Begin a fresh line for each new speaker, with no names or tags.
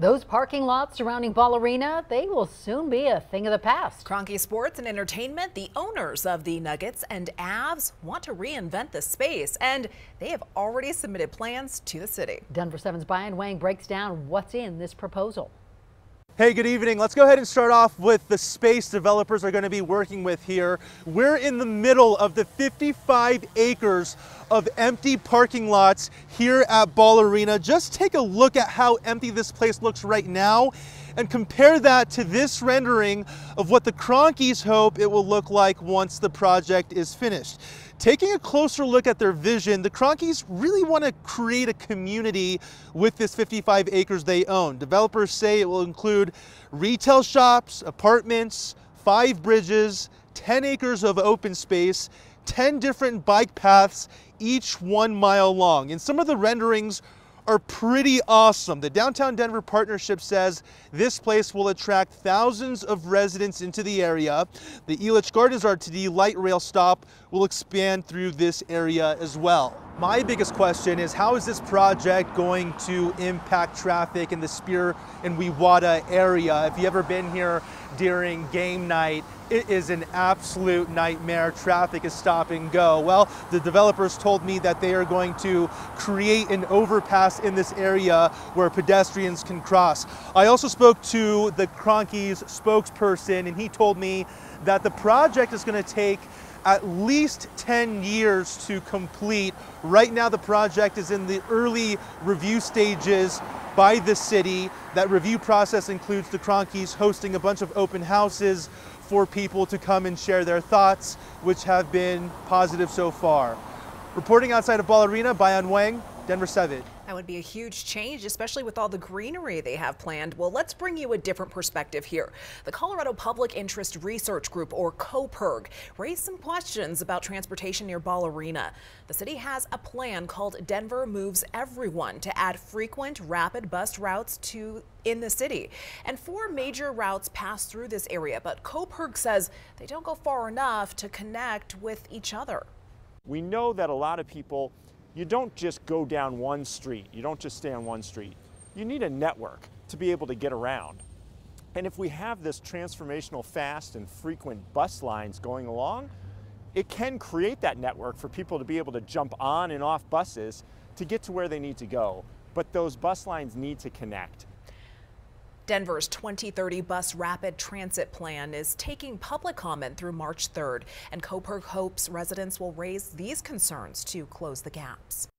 Those parking lots surrounding Ball Arena, they will soon be a thing of the past.
Kroenke Sports and Entertainment, the owners of the Nuggets and Avs, want to reinvent the space, and they have already submitted plans to the city.
Denver 7's Bayan Wang breaks down what's in this proposal.
Hey, good evening. Let's go ahead and start off with the space developers are going to be working with here. We're in the middle of the 55 acres of empty parking lots here at Ball Arena. Just take a look at how empty this place looks right now and compare that to this rendering of what the Kroenkes hope it will look like once the project is finished. Taking a closer look at their vision, the Kroenkes really want to create a community with this 55 acres they own. Developers say it will include retail shops, apartments, five bridges, 10 acres of open space, 10 different bike paths, each one mile long. And some of the renderings are pretty awesome. The Downtown Denver Partnership says this place will attract thousands of residents into the area. The Elitch Gardens RTD light rail stop will expand through this area as well. My biggest question is how is this project going to impact traffic in the Speer and Wewatta area? If you ever been here during game night, it is an absolute nightmare. Traffic is stop and go. Well, the developers told me that they are going to create an overpass in this area where pedestrians can cross. I also spoke to the Kroenkes spokesperson and he told me that the project is going to take at least 10 years to complete. Right now the project is in the early review stages by the city. That review process includes the Kroenkes hosting a bunch of open houses for people to come and share their thoughts, which have been positive so far. Reporting outside of Ball Arena, Bayan Wang, Denver 7.
That would be a huge change, especially with all the greenery they have planned. Well, let's bring you a different perspective here. The Colorado Public Interest Research Group, or COPIRG, raised some questions about transportation near Ball Arena. The city has a plan called Denver Moves Everyone to add frequent rapid bus routes to in the city. And four major routes pass through this area, but COPIRG says they don't go far enough to connect with each other.
We know that a lot of people you don't just go down one street. You don't just stay on one street. You need a network to be able to get around. And if we have this transformational fast and frequent bus lines going along, it can create that network for people to be able to jump on and off buses to get to where they need to go. But those bus lines need to connect.
Denver's 2030 bus rapid transit plan is taking public comment through March 3rd, and COPIRG hopes residents will raise these concerns to close the gaps.